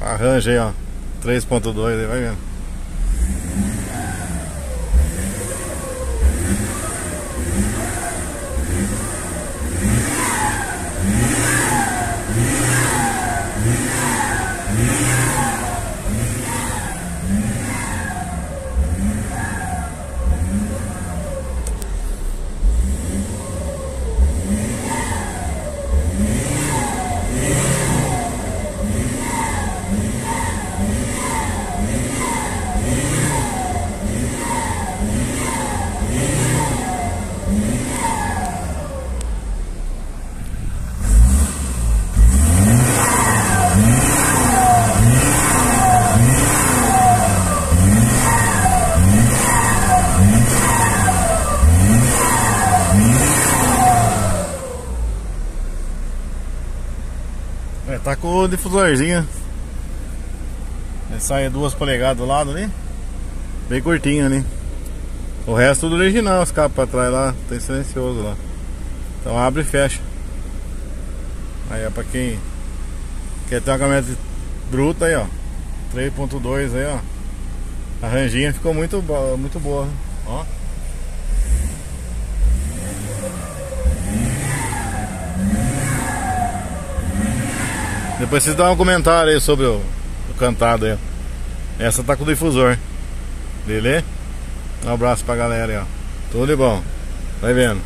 Arranja aí, ó. 3.2 aí, vai vendo. É, tá com o difusorzinho. Ele sai duas polegadas do lado ali. Bem curtinho ali. O resto tudo original, os cabos pra trás lá, tem silencioso lá. Então abre e fecha. Aí é pra quem quer ter uma caminhonete bruta aí, ó. 3.2 aí, ó. A ranjinha ficou muito, muito boa. Ó. Depois vocês dão um comentário aí sobre o, o cantado aí. Essa tá com o difusor. Beleza? Um abraço pra galera aí, ó. Tudo de bom. Vai vendo.